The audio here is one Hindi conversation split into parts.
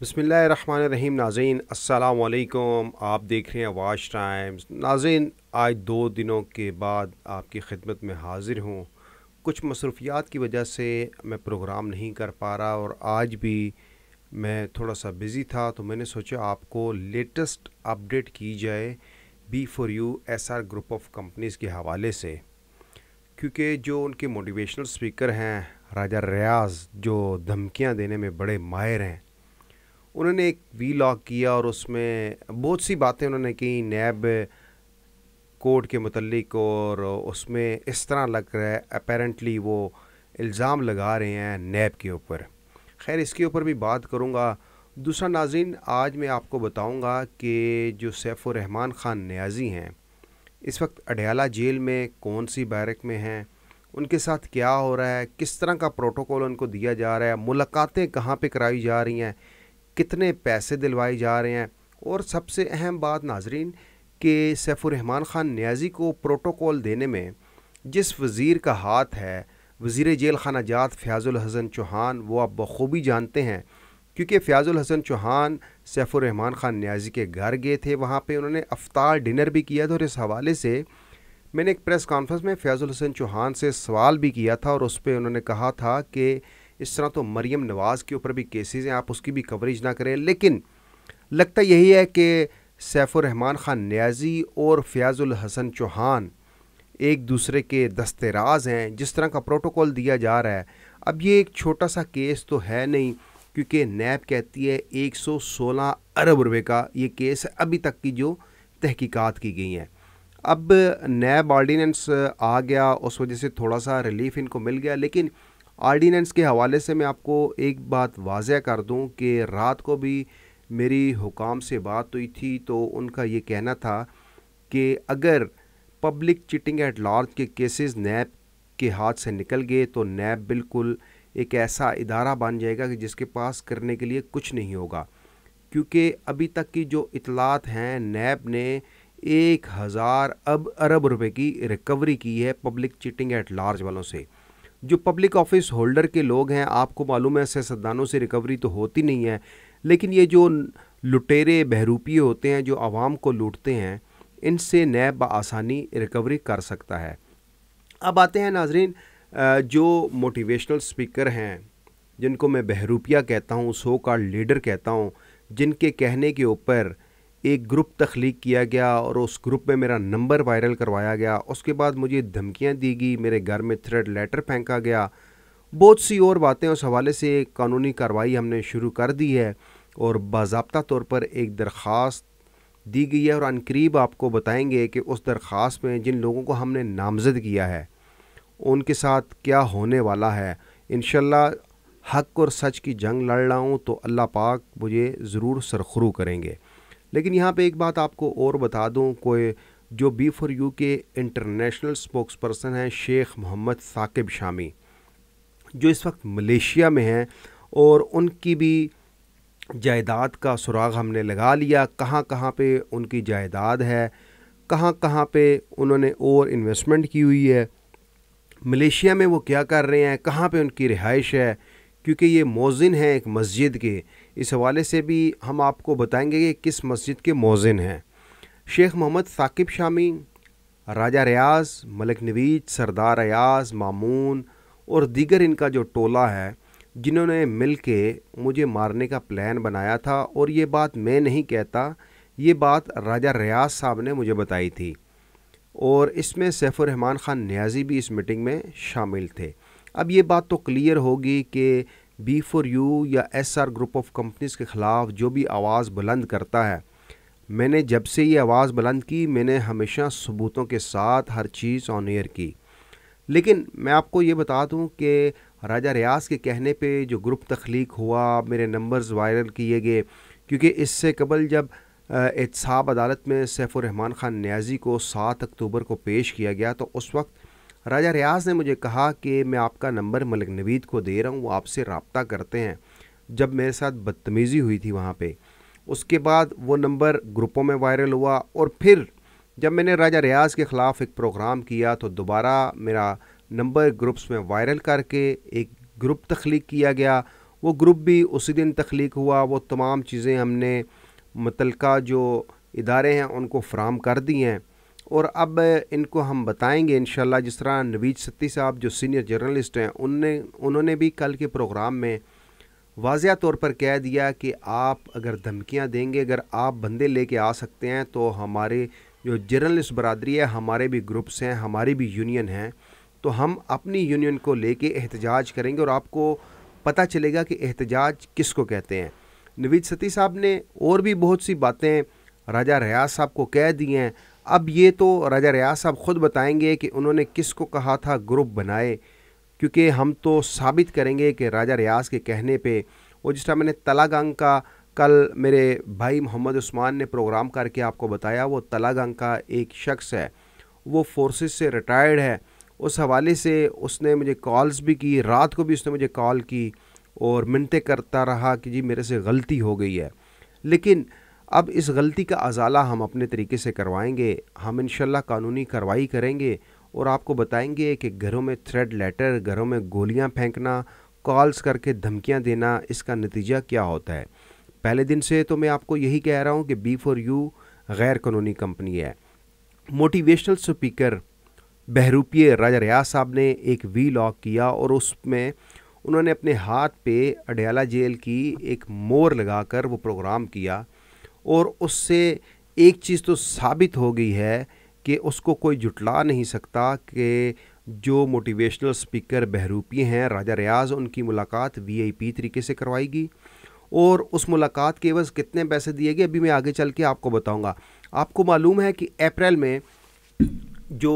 बसमीम नाजीन असलकुम आप देख रहे हैं वाश टाइम्स। नाजीन आज दो दिनों के बाद आपकी खिदमत में हाज़िर हूँ। कुछ मसरूफियात की वजह से मैं प्रोग्राम नहीं कर पा रहा और आज भी मैं थोड़ा सा बिज़ी था तो मैंने सोचा आपको लेटेस्ट अपडेट की जाए B for U S R group of companies के हवाले से। क्योंकि जो उनके मोटिवेशनल स्पीकर हैं, राजा रियाज, जो धमकियाँ देने में बड़े माहिर हैं उन्होंने एक वी लॉग किया और उसमें बहुत सी बातें उन्होंने की, नैब कोर्ट के मतलब और उसमें इस तरह लग रहा है अपेरेंटली वो इल्ज़ाम लगा रहे हैं नैब के ऊपर। खैर, इसके ऊपर भी बात करूँगा। दूसरा नाजिन आज मैं आपको बताऊँगा कि जो सैफ़ुररहमान ख़ान न्याजी हैं, इस वक्त अडयाला जेल में कौन सी बैरक में हैं, उनके साथ क्या हो रहा है, किस तरह का प्रोटोकॉल उनको दिया जा रहा है, मुलाकातें कहाँ पे कराई जा रही हैं कितने पैसे दिलवाए जा रहे हैं। और सबसे अहम बात नाजरीन कि सैफुररहमान ख़ान न्याजी को प्रोटोकॉल देने में जिस वज़ीर का हाथ है वज़ी जेल खाना जात फ़याज़ुल हसन चौहान, वो आप बखूबी जानते हैं। क्योंकि फ़याज़ुल हसन चौहान सैफुररहमान ख़ान न्याजी के घर गए थे, वहाँ पे उन्होंने अफ्तार डिनर भी किया था और इस हवाले से मैंने एक प्रेस कॉन्फ्रेंस में फ़याज़ुल हसन चौहान से सवाल भी किया था और उस पर उन्होंने कहा था कि इस तरह तो मरीम नवाज़ के ऊपर भी केसेस हैं, आप उसकी भी कवरेज ना करें। लेकिन लगता यही है कि सैफ़ुररहमान ख़ान न्याजी और फ़याज़ुल हसन चौहान एक दूसरे के दस्तराज हैं, जिस तरह का प्रोटोकॉल दिया जा रहा है। अब ये एक छोटा सा केस तो है नहीं, क्योंकि नैब कहती है 116 अरब रुपए का ये केस है अभी तक की जो तहकीकात की गई हैं। अब नैब ऑर्डीनेंस आ गया, उस वजह से थोड़ा सा रिलीफ इनको मिल गया, लेकिन आर्डीनेंस के हवाले से मैं आपको एक बात वाज़ कर दूँ कि रात को भी मेरी हुकाम से बात हुई थी तो उनका ये कहना था कि अगर पब्लिक चिटिंग एट लार्ज के केसेस नैब के हाथ से निकल गए तो नैब बिल्कुल एक ऐसा इदारा बन जाएगा कि जिसके पास करने के लिए कुछ नहीं होगा। क्योंकि अभी तक की जो इतलात हैं, नैब ने एक हज़ार अब अरब रुपए की रिकवरी की है पब्लिक चिटिंग एट लार्ज वालों से। जो पब्लिक ऑफ़िस होल्डर के लोग हैं, आपको मालूम है सियासतदानों से रिकवरी तो होती नहीं है, लेकिन ये जो लुटेरे, बहरूपी होते हैं, जो आवाम को लूटते हैं, इनसे नैब आसानी रिकवरी कर सकता है। अब आते हैं नाजरीन जो मोटिवेशनल स्पीकर हैं, जिनको मैं बहरूपिया कहता हूँ सो का लीडर कहता हूँ, जिनके कहने के ऊपर एक ग्रुप तख्लीक किया गया और उस ग्रुप में मेरा नंबर वायरल करवाया गया। उसके बाद मुझे धमकियाँ दी गई, मेरे घर में थ्रेड लेटर फेंका गया। बहुत सी और बातें उस हवाले से कानूनी कार्रवाई हमने शुरू कर दी है और बाबा तौर पर एक दरख्वास्त दी गई है और अनकरीब आपको बताएँगे कि उस दरख्वास्त में जिन लोगों को हमने नामजद किया है, उनके साथ क्या होने वाला है। इन हक और सच की जंग लड़ रहा हूँ तो अल्लाह पाक मुझे ज़रूर सरखरू करेंगे। लेकिन यहाँ पे एक बात आपको और बता दूँ, कोई जो बी फॉर यू के इंटरनेशनल स्पोक्स पर्सन हैं, शेख मोहम्मद साकिब शामी, जो इस वक्त मलेशिया में हैं और उनकी भी जायदाद का सुराग हमने लगा लिया। कहाँ कहाँ पे उनकी जायदाद है, कहाँ कहाँ पे उन्होंने और इन्वेस्टमेंट की हुई है, मलेशिया में वो क्या कर रहे हैं, कहाँ पे उनकी रिहाइश है क्योंकि ये मोजिन हैं एक मस्जिद के। इस हवाले से भी हम आपको बताएँगे कि किस मस्जिद के मोजिन हैं। शेख मोहम्मद साकिब शामी, राजा रियाज, मलिक नवीज सरदार अयाज मामून और दीगर इनका जो टोला है, जिन्होंने मिल के मुझे मारने का प्लान बनाया था और ये बात मैं नहीं कहता, ये बात राजा रियाज साहब ने मुझे बताई थी। और इसमें सैफ़ुररहमान ख़ान न्याजी भी इस मीटिंग में शामिल थे। अब ये बात तो क्लियर होगी कि बी फॉर यू या S R group of companies के ख़िलाफ़ जो भी आवाज़ बुलंद करता है, मैंने जब से ये आवाज़ बुलंद की, मैंने हमेशा सबूतों के साथ हर चीज़ ऑन एयर की। लेकिन मैं आपको ये बता दूँ कि राजा रियाज के कहने पे जो ग्रुप तख्लीक हुआ, मेरे नंबर्स वायरल किए गए, क्योंकि इससे कबल जब एहतसाब अदालत में सैफ़ुररहमान ख़ान न्याजी को सात अक्टूबर को पेश किया गया तो उस वक्त राजा रियाज ने मुझे कहा कि मैं आपका नंबर मलिक नवीद को दे रहा हूँ, वो आपसे रबता करते हैं। जब मेरे साथ बदतमीज़ी हुई थी वहाँ पे, उसके बाद वो नंबर ग्रुपों में वायरल हुआ और फिर जब मैंने राजा रियाज के ख़िलाफ़ एक प्रोग्राम किया तो दोबारा मेरा नंबर ग्रुप्स में वायरल करके एक ग्रुप तख्लीक किया गया। वो ग्रुप भी उसी दिन तख्लीक हुआ। वो तमाम चीज़ें हमने मुतलका जो इदारे हैं उनको फ्राहम कर दी हैं। और अब इनको हम बताएँगे इन जिस तरह नवीज सत्ती साहब जो सीनियर जर्नलिस्ट हैं, उनने, उन्होंने भी कल के प्रोग्राम में वाजिया तौर पर कह दिया कि आप अगर धमकियाँ देंगे, अगर आप बंदे लेके आ सकते हैं तो हमारे जो जर्नलिस्ट बरदरी है, हमारे भी ग्रुप्स हैं, हमारी भी यूनियन हैं तो हम अपनी यूनियन को लेके एहतजाज करेंगे और आपको पता चलेगा कि एहतजाज किस को कहते हैं। नवीद सती साहब ने और भी बहुत सी बातें राजा रियाज साहब को कह दी हैं अब ये तो राजा रियाज साहब ख़ुद बताएँगे कि उन्होंने किस को कहा था ग्रुप बनाए, क्योंकि हम तो साबित करेंगे कि राजा रियाज के कहने पे वो जिस तरह मैंने तलागंग का कल मेरे भाई मोहम्मद उस्मान ने प्रोग्राम करके आपको बताया, वो तलागंग का एक शख्स है, वो फोर्सेस से रिटायर्ड है, उस हवाले से उसने मुझे कॉल्स भी की, रात को भी उसने मुझे कॉल की, और मिनते करता रहा कि जी मेरे से गलती हो गई है। लेकिन अब इस गलती का अजाला हम अपने तरीके से करवाएँगे, हम इन कानूनी कार्रवाई करेंगे और आपको बताएँगे कि घरों में थ्रेड लेटर घरों में गोलियाँ फेंकना कॉल्स करके धमकियाँ देना, इसका नतीजा क्या होता है? पहले दिन से तो मैं आपको यही कह रहा हूँ कि बी फॉर यू गैर कानूनी कंपनी है। मोटिवेशनल स्पीकर बहरूपिए राजा रियाज साहब ने एक वी लॉक किया और उसमें उन्होंने अपने हाथ पे अडयाला जेल की एक मोर लगाकर वो प्रोग्राम किया। और उससे एक चीज़ तो साबित हो गई है कि उसको कोई जुटला नहीं सकता कि जो मोटिवेशनल स्पीकर बहरूपी हैं, राजा रियाज, उनकी मुलाकात वीआईपी तरीके से करवाएगी। और उस मुलाकात के एवज कितने पैसे दिए गए, अभी मैं आगे चल के आपको बताऊँगा। आपको मालूम है कि अप्रैल में जो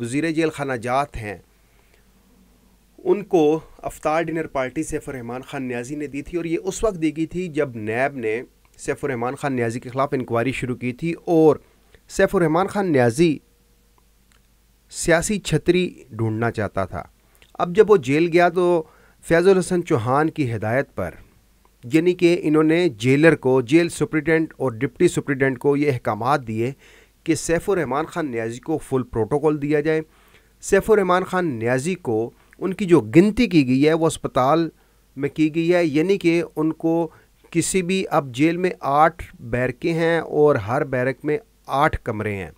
वज़ी जेल खाना जात हैं, उनको अफ्तार डिनर पार्टी सैफ़ुररहमान ख़ान न्याजी ने दी थी और ये उस वक्त दी गई थी जब नैब ने सैफ़ुररहमान ख़ान न्याजी के ख़िलाफ़ इंक्वायरी शुरू की थी और सैफ़ुररहमान ख़ान न्याजी सियासी छतरी ढूंढना चाहता था। अब जब वो जेल गया तो फैज़ुल हसन चौहान की हिदायत पर, यानी कि इन्होंने जेलर को, जेल सुप्रिटेंडेंट और डिप्टी सुप्रिटेंडेंट को ये अहकाम दिए कि सैफ़ुररहमान ख़ान न्याजी को फुल प्रोटोकॉल दिया जाए। सैफ़ुररहमान ख़ान न्याजी को उनकी जो गिनती की गई है, वो अस्पताल में की गई है, यानी कि उनको किसी भी अब जेल में आठ बैरकें हैं और हर बैरक में आठ कमरे हैं।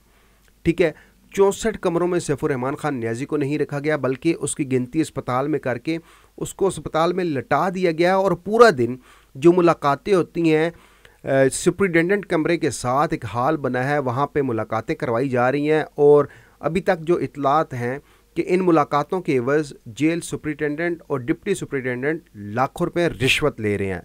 ठीक है, चौंसठ कमरों में सैफुररहमान खान न्याजी को नहीं रखा गया, बल्कि उसकी गिनती अस्पताल में करके उसको अस्पताल में लटा दिया गया और पूरा दिन जो मुलाकातें होती हैं सुप्रिटेंडेंट कमरे के साथ एक हाल बना है, वहाँ पे मुलाकातें करवाई जा रही हैं और अभी तक जो इतलात हैं कि इन मुलाकातों के एवज़ जेल सुप्रिटेंडेंट और डिप्टी सुप्रिटेंडेंट लाखों रुपये रिश्वत ले रहे हैं।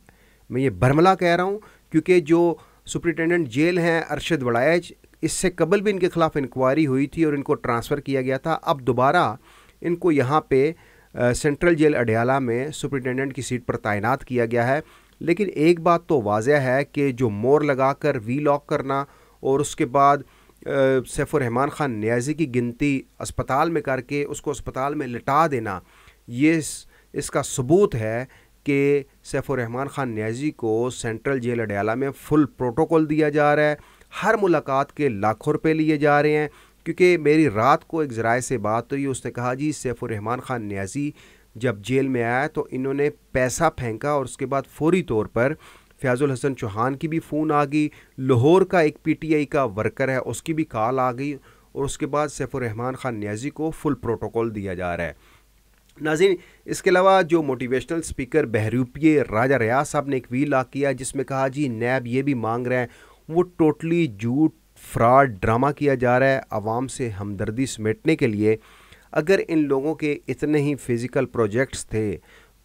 मैं ये बरमला कह रहा हूँ क्योंकि जो सुप्रिटेंडेंट जेल हैं अरशद वड़ाइज इससे कबल भी इनके ख़िलाफ़ इंक्वायरी हुई थी और इनको ट्रांसफ़र किया गया था। अब दोबारा इनको यहाँ पे सेंट्रल जेल अडयाला में सुप्रिटेंडेंट की सीट पर तैनात किया गया है। लेकिन एक बात तो वाजह है कि जो मोर लगाकर वी लॉक करना और उसके बाद सैफुररहमान ख़ान न्याजी की गिनती अस्पताल में करके उसको अस्पताल में लिटा देना ये इस, इसका सबूत है कि सैफुररहमान ख़ान न्याजी को सेंट्रल जेल अडयाला में फुल प्रोटोकॉल दिया जा रहा है। हर मुलाकात के लाखों रुपए लिए जा रहे हैं। क्योंकि मेरी रात को एक ज़राए से बात हुई, उसने कहा, जी सैफुररहमान ख़ान न्याजी जब जेल में आया तो इन्होंने पैसा फेंका और उसके बाद फौरी तौर पर फयाजुल हसन चौहान की भी फ़ोन आ गई। लाहौर का एक पीटीआई का वर्कर है, उसकी भी कॉल आ गई और उसके बाद सैफुररहमान ख़ान न्याजी को फुल प्रोटोकॉल दिया जा रहा है। नाजिन इसके अलावा जो मोटिवेशनल स्पीकर बहरूपिए राजा रियाज साहब ने एक वी ला किया जिसमें कहा, जी, नैब ये भी मांग रहे हैं, वो टोटली झूठ फ्रॉड ड्रामा किया जा रहा है आवाम से हमदर्दी समेटने के लिए। अगर इन लोगों के इतने ही फ़िज़िकल प्रोजेक्ट्स थे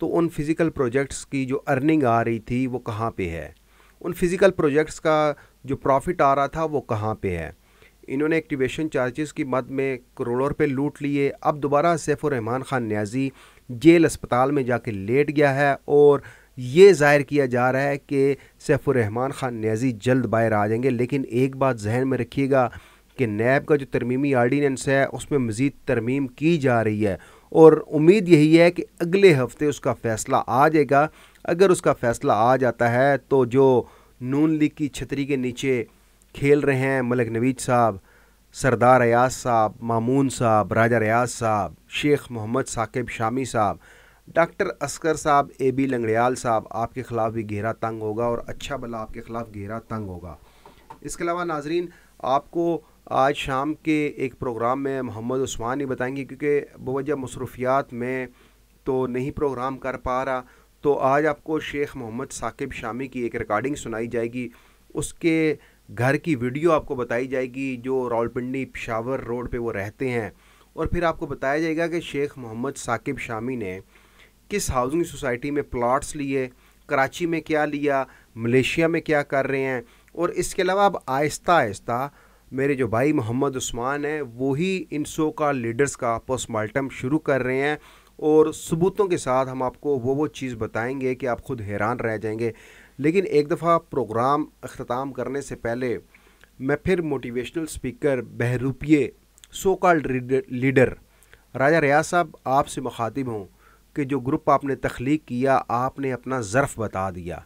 तो उन फ़िज़िकल प्रोजेक्ट्स की जो अर्निंग आ रही थी, वो कहाँ पे है? उन फ़िज़िकल प्रोजेक्ट्स का जो प्रॉफिट आ रहा था, वो कहाँ पे है? इन्होंने एक्टिवेशन चार्जेस की मद में करोड़ों रुपये लूट लिए। अब दोबारा सैफुररहमान ख़ान न्याजी जेल अस्पताल में जाके लेट गया है और ये ज़ाहिर किया जा रहा है कि सैफुररहमान ख़ान न्याजी जल्द बाहर आ जाएँगे। लेकिन एक बात जहन में रखिएगा कि नैब का जो तरमीमी आर्डीनेंस है, उसमें मज़ीद तरमीम की जा रही है। और उम्मीद यही है कि अगले हफ़्ते उसका फ़ैसला आ जाएगा। अगर उसका फ़ैसला आ जाता है तो जो नून लीग की छतरी के नीचे खेल रहे हैं मलिक नवीद साहब, सरदार अयाज साहब, मामून साहब, राजा रियाज साहब, शेख मोहम्मद साकिब शामी साहब, डॉक्टर असकर साहब, ए बी लंगड़ियाल साहब, आपके ख़िलाफ़ भी घेरा तंग होगा और अच्छा भला आपके ख़िलाफ़ घेरा तंग होगा। इसके अलावा नाजरीन, आपको आज शाम के एक प्रोग्राम में मोहम्मद उस्मान ही बताएँगे क्योंकि बवजह मसरूफियात में तो नहीं प्रोग्राम कर पा रहा तो आज आपको शेख मोहम्मद साकिब शामी की एक रिकॉर्डिंग सुनाई जाएगी। उसके घर की वीडियो आपको बताई जाएगी, जो रावलपिंडी पिशावर रोड पे वो रहते हैं। और फिर आपको बताया जाएगा कि शेख मोहम्मद साकिब शामी ने किस हाउसिंग सोसाइटी में प्लाट्स लिए, कराची में क्या लिया, मलेशिया में क्या कर रहे हैं। और इसके अलावा अब आहिस्ता आहिस्ता मेरे जो भाई मोहम्मद उस्मान हैं वही इन सो का लीडर्स का पोस्टमार्टम शुरू कर रहे हैं। और सबूतों के साथ हम आपको वो वो चीज़ बताएँगे कि आप खुद हैरान रह जाएँगे। लेकिन एक दफ़ा प्रोग्राम अख्ताम करने से पहले मैं फिर motivational speaker बहरूपिए so called leader, Raja Riaz साहब आपसे मुखातिब हूँ कि जो ग्रुप आपने तख्लीक किया, आपने अपना ज़र्फ़ बता दिया।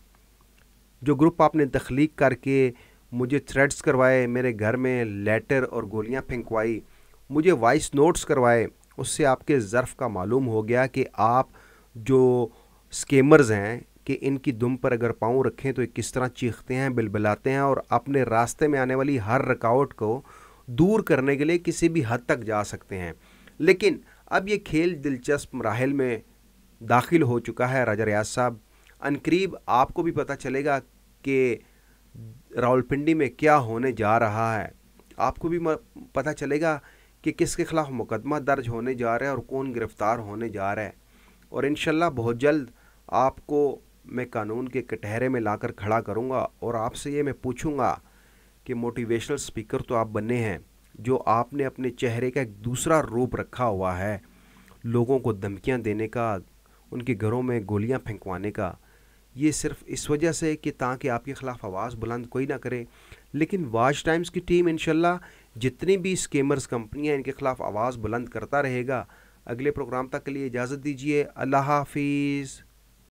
जो ग्रुप आपने तख्लीक करके मुझे थ्रेड्स करवाए, मेरे घर में लेटर और गोलियाँ फेंकवाई, मुझे वॉइस नोट्स करवाए, उससे आपके ज़र्फ़ का मालूम हो गया कि आप जो स्केमर्स हैं कि इनकी दुम पर अगर पाँव रखें तो ये किस तरह चीखते हैं, बिलबिलाते हैं और अपने रास्ते में आने वाली हर रुकावट को दूर करने के लिए किसी भी हद तक जा सकते हैं। लेकिन अब ये खेल दिलचस्प मराहल में दाखिल हो चुका है, राजा रियाज साहब। अनकरीब आपको भी पता चलेगा कि रावलपिंडी में क्या होने जा रहा है। आपको भी पता चलेगा कि किसके ख़िलाफ़ मुकदमा दर्ज होने जा रहा है और कौन गिरफ़्तार होने जा रहा है। और इन बहुत जल्द आपको मैं कानून के कटहरे में लाकर खड़ा करूँगा और आपसे ये मैं पूछूँगा कि मोटिवेशनल स्पीकर तो आप बने हैं, जो आपने अपने चेहरे का एक दूसरा रूप रखा हुआ है, लोगों को धमकियाँ देने का, उनके घरों में गोलियाँ फेंकवाने का। ये सिर्फ़ इस वजह से कि ताकि आपके ख़िलाफ़ आवाज़ बुलंद कोई ना करे। लेकिन वाच टाइम्स की टीम इनशाला जितनी भी स्केमर्स कंपनियाँ इनके ख़िलाफ़ आवाज़ बुलंद करता रहेगा। अगले प्रोग्राम तक के लिए इजाज़त दीजिए। अल्लाह हाफिज़।